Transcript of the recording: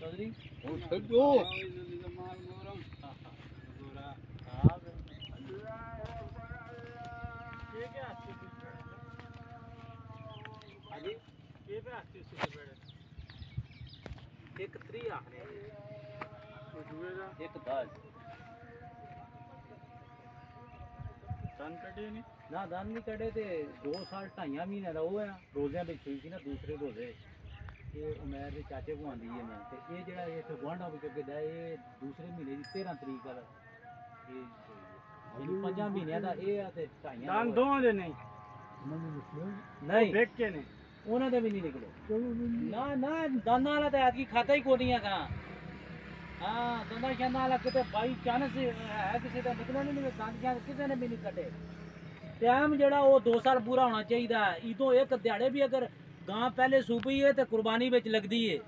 ਚੌਧਰੀ ਉਹ ਛੱਡੋ ਇੱਕ ਤਰੀ ਆਖਨੇ ਇੱਕ ਦਾਲ ਨਾ ਦਨ ਨਹੀਂ ਕੱਢੇ ਤੇ 2 ਸਾਲ ਢਾਈਆਂ ਮਹੀਨੇ ਦਾ ਉਹ ਆ। ਰੋਜ਼ਿਆਂ ਵਿੱਚ ਹੋਈ ਸੀ ਨਾ, ਦੂਸਰੇ ਰੋਜ਼ੇ। ਇਹ ਉਮਰ ਦੇ ਚਾਚੇ ਕੋ ਆਂਦੀ ਹੈ ਮੈਂ। ਤੇ ਇਹ ਜਿਹੜਾ ਇਹ ਗਵਾਂਢਾ ਵਿੱਚ ਅੱਗੇ ਦਾ ਇਹ ਦੂਸਰੇ ਮਹੀਨੇ ਦੀ 13 ਤਰੀਕ ਦਾ ਇਹ ਇਹਨੂੰ ਪੰਜਾਂ ਮਹੀਨਿਆਂ ਦਾ ਇਹ ਆ ਤੇ ਢਾਈਆਂ ਦਾ ਦਾਨ ਉਹ ਆ। ਦੋਵਾਂ ਦੇ ਨਹੀਂ। ਨਹੀਂ। ਵੇਖ ਕੇ ਨੇ ਉਹਨਾਂ ਦੇ ਵੀ ਨਹੀਂ ਨਿਕਲੇ। ਨਾ ਨਾ ਦਾਨਾ ਵਾਲਾ ਤਾਂ ਐਤਕੀ ਖਾਤਾ ਹੀ ਕੋਈ ਨਹੀਂ ਹੈਗਾ ਹਾਂ ਦਾਨਾ ਸ਼ਾਨਾ ਵਾਲਾ ਕਿਤੇ ਬਾਈ ਚਾਂਸ ਹੈ ਕਿਸੇ ਦਾ ਨਿਕਲਣਾ ਨਹੀਂ ਨਿਕਲ ਦੰਦ ਜਾਂ ਕਿਸੇ ਨੇ ਵੀ ਨਹੀਂ ਕੱਢੇ। ਟਾਈਮ ਜਿਹੜਾ ਉਹ 2 ਸਾਲ ਪੂਰਾ ਹੋਣਾ ਚਾਹੀਦਾ। ਇਦੋਂ ਇੱਕ ਦਿਹਾੜੇ ਵੀ ਅਗਰ ਗਾਂ ਪਹਿਲੇ ਸੂਪੀ ਹੈ ਤੇ ਕੁਰਬਾਨੀ ਵਿੱਚ ਲੱਗਦੀ ਹੈ